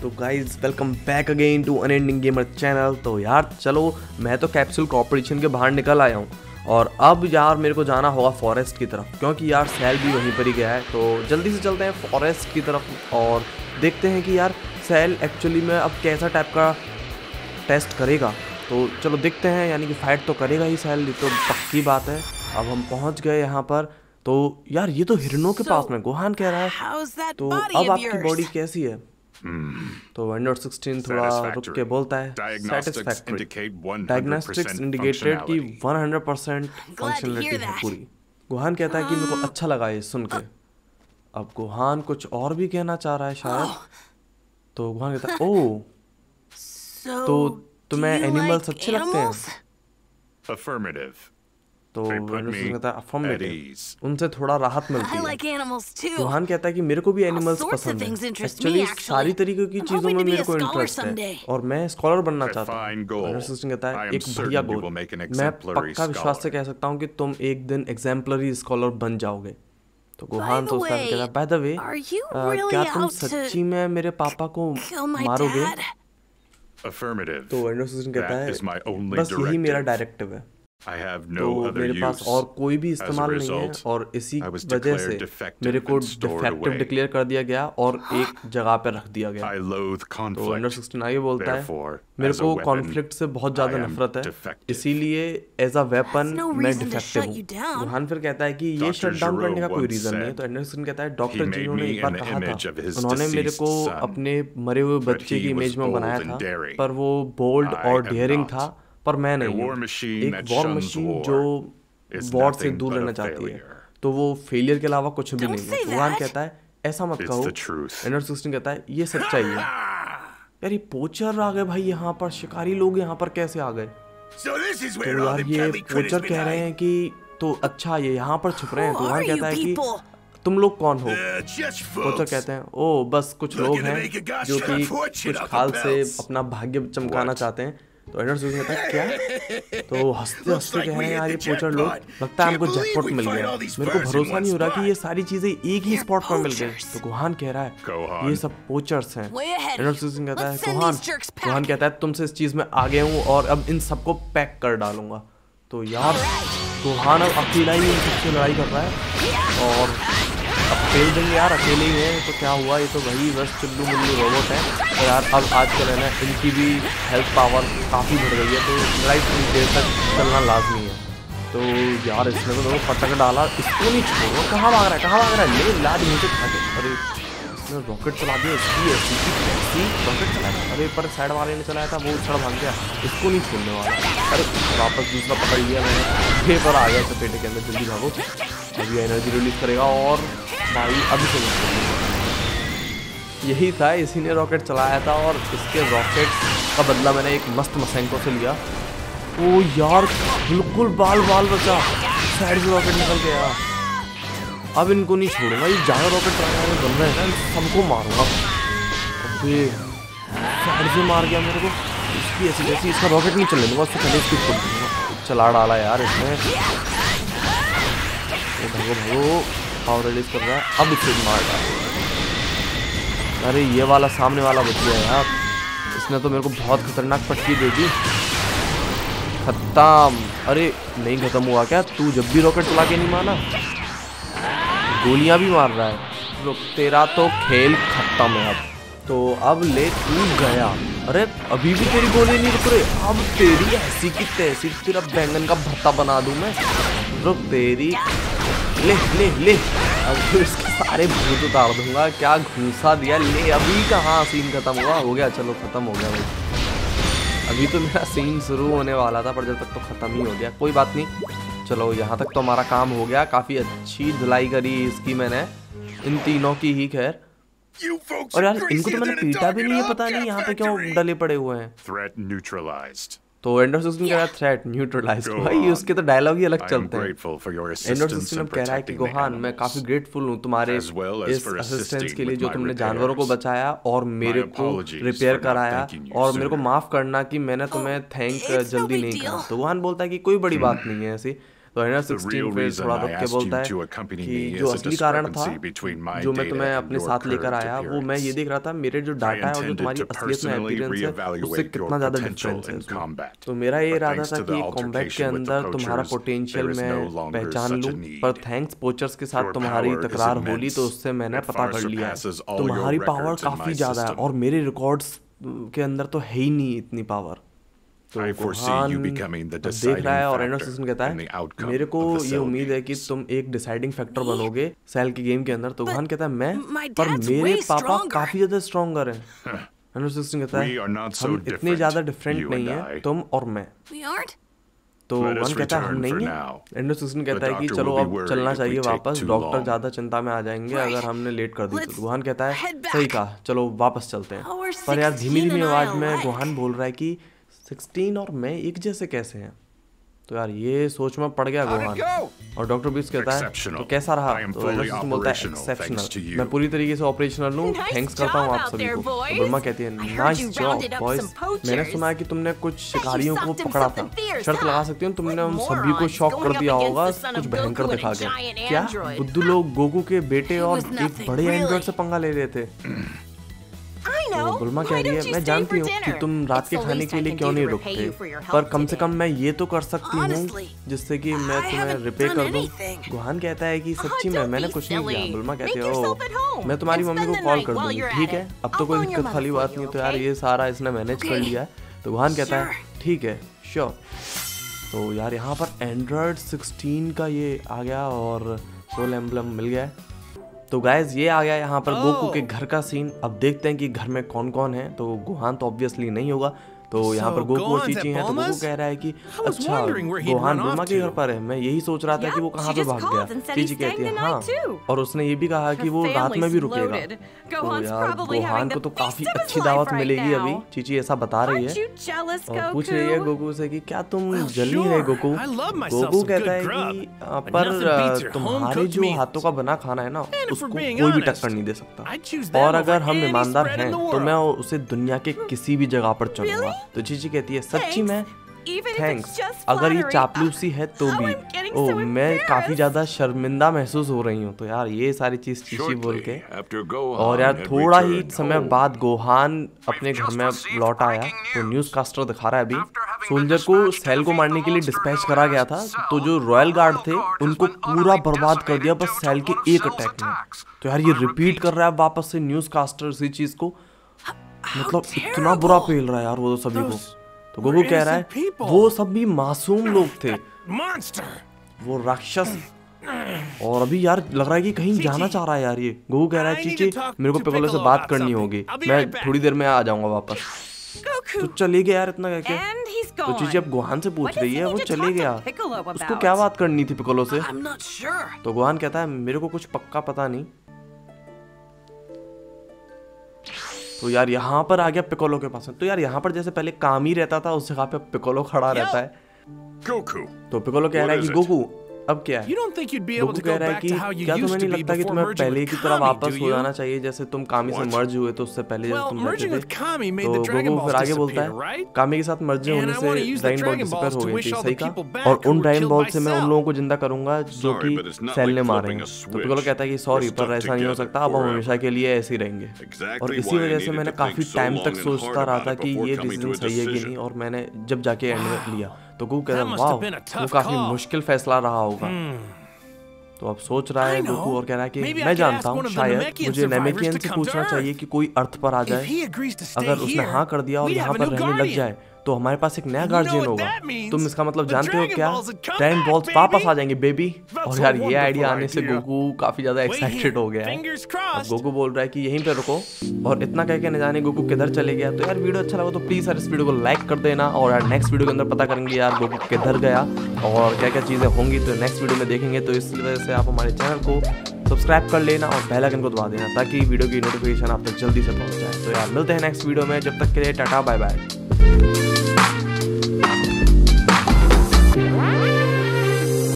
तो guys welcome back again to unending gamer channel तो यार चलो मैं तो कैप्सूल कॉर्पोरेशन के बाहर निकल आया हूँ। और अब यार मेरे को जाना होगा फॉरेस्ट की तरफ़ क्योंकि यार सेल भी वहीं पर ही गया है। तो जल्दी से चलते हैं फॉरेस्ट की तरफ़ और देखते हैं कि यार सेल एक्चुअली में अब कैसा टाइप का टेस्ट करेगा। तो चलो देखते हैं यानी कि फाइट तो करेगा ही सेल ये तो पक्की बात है। अब हम पहुँच गए यहाँ पर। तो यार ये तो हिरनों के पास में गुहान कह रहा है। तो अब आपकी बॉडी कैसी है? तो वेंडर 16 थोड़ा रुक के बोलता है। डायग्नोस्टिक्स इंडिकेटेड कि 100 परसेंट फंक्शनलिटी है पूरी। गुहान कहता है कि मेरे को अच्छा लगा ये सुन के। अब गुहान कुछ और भी कहना चाह रहा है शायद। तो गुहान कहता है ओ तो तुम्हें एनिमल्स अच्छे लगते हैं? तो उनसे थोड़ा राहत मिलती है। रोहान कहता है कि मेरे को भी एनिमल्स पसंद हैं। एक्चुअली सारी तरीके की चीज़ों में मेरे को इंटरेस्ट है। और मैं स्कॉलर बनना चाहता हूँ। तो एक बढ़िया गोल मैं पक्का विश्वास से कह सकता हूँ कि तुम एक दिन एग्जाम्पलरी स्कॉलर बन जाओगे। तो गोहान तो उसका कहता है वे क्या तुम सच्ची में मेरे पापा को मारोगे? तो एंडरसन कहता है बस यही मेरा डायरेक्टिव है। I have no तो other मेरे पास और कोई भी इस्तेमाल नहीं है और इसी वजह से मेरे को डिफेक्टिव डिक्लेयर कर दिया गया और एक जगह पर रख दिया गया। तो अंडर सिक्सटीन आगे बोलता है मेरे को कॉन्फ्लिक्ट से बहुत ज़्यादा नफरत है। इसीलिए एज अ वेपन मैं डिफेक्टिव हूँ. फिर कहता है कि ये शट डाउन करने का कोई रीजन नहीं है। तो एंडरसन कहता है डॉक्टर made ज़ीरो ने एक बार कहा था। उन्होंने मेरे को अपने मरे हुए बच्चे की इमेज में बनाया था पर वो बोल्ड और डेयरिंग था। पर मैं नहीं हूँ। एक वॉर मशीन जो वॉर से दूर रहना चाहती है। तो वो फेलियर के अलावा कुछ भी नहीं है। say तो. कहता है ऐसा मत कहो. एंडर सिक्सटीन कहता है ये सच्चाई है। यार ये पोचर आ गए भाई यहाँ पर। शिकारी लोग यहाँ पर कैसे आ गए? So तो यार ये पोचर कह रहे हैं कि तो अच्छा ये यहाँ पर छुप रहे हैं। तो वहाँ कहता है कि तुम लोग कौन हो? पोचर कहते हैं ओ बस कुछ लोग हैं जो कि कुछ खाल से अपना भाग्य चमकाना चाहते हैं। तो एंडर सिक्सटीन कहता है क्या? तो हँसते हँसते कह रहे हैं यार ये पोचर लोग लगता है हमको जैकपॉट मिल गया मेरे को भरोसा नहीं हो रहा कि ये सारी चीज़ें एक ही स्पॉट पर मिल गई। तो गुहान कह रहा है ये सब पोचर्स हैं। Way ahead. कहता है गुहान. गुहान कहता है तुमसे इस चीज़ में आगे हूँ और अब इन सबको पैक कर डालूँगा। तो यार गुहान अब अकेला ही इन सबसे लड़ाई कर रहा है। और फेल देंगे यार, अकेले ही हैं तो क्या हुआ? ये तो वही बस चुल्लू मुल्लू रोबोट है। तो यार, अब आजकल है ना, इनकी भी हेल्थ पावर काफ़ी बढ़ गई है तो लड़ाई थोड़ी देर तक चलना लाजमी है। तो यार, इसने तो देखो फटक डाला, इसको नहीं छोड़ो। कहाँ भाग रहा है? कहाँ भाग रहा है? ले लाद नीचे खा अरे, इसने रॉकेट चला दिया इसकी ऐसी की ऐसी रॉकेट चलाया अरे, पर साइड वाले ने चलाया था, वो उछड़ भाग गया। इसको नहीं छोड़ने वाला। अरे, वापस दूसरा पकड़ लिया मैंने। ये पर आ गया, चपेटे के अंदर, जल्दी भागो। अभी एनर्जी रिलीज़ करेगा और भाई, अभी से यही था, इसी ने रॉकेट चलाया था और इसके रॉकेट का बदला मैंने एक मस्त मसैंको से लिया। ओ यार, बिल्कुल बाल बाल बचा। साइड से रॉकेट निकल गया। अब इनको नहीं छोड़ूँगा, ये ज़्यादा रॉकेट चलाने बन रहे हैं सबको मारूँगा। साइड से मार गया मेरे को। इसकी ऐसी जैसी, इसका रॉकेट नहीं चलने दूँगा, उससे पहले इसकी दूँगा। चला डाला यार इसने। भागो भागो पावर रिलीज़ कर रहा है। अब इसे मार डाला अरे, ये वाला सामने वाला बच गया यार। इसने तो मेरे को बहुत खतरनाक पटकी दे दी। खत्म। अरे, नहीं खत्म हुआ क्या? तू जब भी रॉकेट चला के नहीं माना गोलियाँ भी मार रहा है। रुक, तेरा तो खेल खत्म है अब। तो अब ले, तू गया। अरे, अभी भी तेरी गोली नहीं रुक रही। अब तेरी ऐसी की तैसी, तेरा बैंगन का भत्ता बना दूँ मैं। रुक, तेरी ले ले ले। अब तो इसके सारे भूत उतार दूँगा। क्या घूसा दिया? ले अभी कहाँ सीन खत्म हुआ? हो गया चलो खत्म हो गया भाई। अभी तो मेरा सीन शुरू होने वाला था पर जब तक तो ख़त्म ही हो गया। कोई बात नहीं। चलो यहाँ तक तो हमारा काम हो गया। काफ़ी अच्छी धुलाई करी इसकी मैंने। इन तीनों की ही खैर। और यार इनको तो मैंने पीटा भी नहीं है पता नहीं यहाँ पे क्यों डले पड़े हुए हैं. तो एंडर सिस्टम कह रहा है थ्रेट न्यूट्रलाइज भाई उसके तो डायलॉग ही अलग चलते हैं। एंडर सिस्टम कह रहा है कि गोहान मैं काफ़ी ग्रेटफुल हूँ तुम्हारे well इस असिस्टेंस के लिए जो तुमने जानवरों को बचाया और मेरे को रिपेयर कराया और मेरे को माफ़ करना कि मैंने तुम्हें थैंक जल्दी नहीं किया तो गोहान बोलता है कि कोई बड़ी बात नहीं है ऐसी। हज़ार सिक्सटीन में इस प्रोडक्ट के बोलता है तो कि जो असली कारण था जो मैं तुम्हें अपने साथ लेकर आया वो मैं ये देख रहा था मेरे जो डाटा है और जो तुम्हारी असलियत में एक्सपीरियंस है उससे कितना ज़्यादा डिफरेंस है तो मेरा ये इरादा था कि कॉम्बैट के अंदर तुम्हारा पोटेंशियल मैं पहचान लूँ पर थैंक्स पोचर्स के साथ तुम्हारी तकरार होली तो उससे मैंने पता कर लिया। तुम्हारी पावर काफ़ी ज़्यादा है और मेरे रिकॉर्ड्स के अंदर तो है ही नहीं इतनी पावर तो I foresee Gohan you becoming the अब देख रहा है और factor एंडरसन कहता है मेरे को ये उम्मीद है कि तुम एक डिसाइडिंग फैक्टर बनोगे सेल के गेम के अंदर। तो गोहान कहता है मैं पर मेरे पापा काफ़ी ज़्यादा स्ट्रॉन्गर हैं। एंडरसन कहता है हम इतने ज़्यादा डिफरेंट नहीं है तुम और मैं। तो वन कहता है हम नहीं है। now. एंडरसन कहता है कि चलो अब चलना चाहिए वापस डॉक्टर ज़्यादा चिंता में आ जाएँगे अगर हमने लेट कर दी तो। गुहान कहता है सही कहा चलो वापस चलते हैं। पर यार धीमी धीमी आवाज़ में. गुहान बोल रहा है कि सिक्सटीन और मैं एक जैसे कैसे हैं? तो यार ये सोच में पड़ गया गोहान और डॉक्टर बीस कहता है तो कैसा रहा? तो बोलता है एक्सेप्शनल मैं पूरी तरीके से ऑपरेशनल हूँ थैंक्स करता हूँ आप सभी को। तो ब्रह्मा कहती है नाइस जॉब बॉयज़ मैंने सुना है कि तुमने कुछ शिकारियों को पकड़ा था। शर्त लगा सकती हूँ तुमने हम सभी को शॉक कर दिया होगा कुछ भयंकर दिखा के। क्या? बुद्ध लोग गोगू के बेटे और एक बड़े एंड्रॉइड से पंगा ले रहे थे। बुलमा कह रही है मैं जानती हूँ कि तुम रात के खाने के लिए क्यों नहीं रुकते? पर कम से कम मैं ये तो कर सकती हूँ जिससे कि मैं तुम्हें रिपे कर दूँ। गुहान कहता है कि सच्ची में मैंने कुछ नहीं किया। बुलमा कहते हो मैं तुम्हारी मम्मी को कॉल कर दूँगी ठीक है? अब तो कोई दिक्कत खाली बात नहीं तो यार। ये सारा इसने मैनेज कर लिया है। तो गुहान कहता है ठीक है श्योर तो यार यहाँ पर एंड्रॉयड 16 का ये आ गया और सोल एम्बलम मिल गया है। तो गायस ये आ गया यहाँ पर गोकू के घर का सीन अब देखते हैं कि घर में कौन कौन है तो गुहान तो ऑब्वियसली नहीं होगा। तो यहाँ पर गोकू और चीची हैं तो गोकू कह रहा है की अच्छा गोहान बुमा के घर पर है। मैं यही सोच रहा था कि वो कहाँ पे भाग गया। चीची कहती है हाँ। और उसने ये भी कहा कि वो रात में भी रुकेगा। तो यार गोहान को तो काफ़ी अच्छी दावत मिलेगी अभी। चीची ऐसा बता रही है। और पूछ रही है गोकू से कि क्या तुम जली है गोकू गोकू कहता है कि पर तुम्हारे जो हाथों का बना खाना है ना उसको कोई भी टक्कर नहीं दे सकता। और अगर हम ईमानदार हैं तो मैं उसे दुनिया के किसी भी जगह पर चलूँगा तो चीची कहती है सच्ची में थैंक्स अगर ये चापलूसी है तो भी। ओ मैं काफ़ी ज़्यादा शर्मिंदा महसूस हो रही हूँ। तो यार ये सारी चीज़ चीची बोल के। और यार थोड़ा ही समय बाद गोहान अपने घर में लौट आया। तो न्यूज़ कास्टर दिखा रहा है अभी। सोल्जर को सेल को मारने के लिए डिस्पैच करा गया था। तो जो रॉयल गार्ड थे उनको पूरा बर्बाद कर दिया। बस सेल के एक अटैक में तो यार ये रिपीट कर रहा है वापस से न्यूज़ कास्टर इसी चीज़ को। मतलब इतना बुरा पेल रहा है यार वो सभी को। तो गोगू कह रहा है वो सभी मासूम लोग थे। वो राक्षस। और अभी यार लग रहा है कि कहीं जाना चाह रहा है यार ये। गोगू कह रहा है चीची मेरे को पिकोलो से बात करनी होगी। मैं थोड़ी देर में आ जाऊँगा वापस। तो चले गया यार इतना कह के तो. चीची अब गुहान से पूछ रही है वो चले गया। उसको क्या बात करनी थी पिकोलो से. तो गुहान कहता है मेरे को कुछ पक्का पता नहीं। तो यार यहाँ पर आ गया पिकोलो के पास तो यार यहाँ पर जैसे पहले काम ही रहता था उस जगह पे पिकोलो खड़ा रहता है। तो पिकोलो कह रहा है कि गोकू अब क्या है? क्या तुम्हें नहीं लगता कि तुम्हें पहले की तरह वापस हो जाना चाहिए? जैसे तुम कामी से मर्ज हुए तो उससे पहले जैसे तुम बचे थे। तो गोगो फिर आगे बोलता है कामी के साथ मर्ज होने से ड्रैगन बॉल डिसअपीयर हो गई थी सही कहा? और उन ड्राइन बॉल से मैं उन लोगों को ज़िंदा करूँगा जो कि सेल ने मारे हैं। तो पिकोलो कहता है कि सॉरी पर ऐसा नहीं हो सकता अब हम हमेशा के लिए ऐसे ही रहेंगे। और इसी वजह से मैंने काफ़ी टाइम तक सोचता रहा था कि ये डिसीज़न सही है कि नहीं और मैंने जब जाके एंड लिया तो गु कह रहा है वो काफ़ी मुश्किल फैसला रहा होगा। तो अब सोच रहा है गोकू और कह रहा है कि मैं जानता हूँ शायद मुझे नेमेकियन से पूछना चाहिए कि कोई अर्थ पर आ जाए अगर उसने हाँ कर दिया और यहाँ पर रहने लग जाए तो हमारे पास एक नया गार्जियन होगा। तुम इसका मतलब जानते हो क्या? ड्रैगन बॉल्स वापस आ जाएँगे बेबी और यार ये आइडिया आने से गोकू काफ़ी ज़्यादा एक्साइटेड हो गया है। अब गोकू बोल रहा है कि यहीं पे रुको और इतना कह के न जाने गोकू किधर चले गया। तो यार वीडियो अच्छा लगा तो प्लीज़ यार इस वीडियो को लाइक कर देना और यार नेक्स्ट वीडियो के अंदर पता करेंगे यार गोकू किधर गया और क्या क्या चीज़ें होंगी। तो नेक्स्ट वीडियो में देखेंगे। तो इस वजह से आप हमारे चैनल को सब्सक्राइब कर लेना और बेल आइकन को दबा देना ताकि वीडियो की नोटिफिकेशन आप तक जल्दी से पहुँच जाए। तो यार मिलते हैं नेक्स्ट वीडियो में। जब तक के लिए टाटा बाय बाय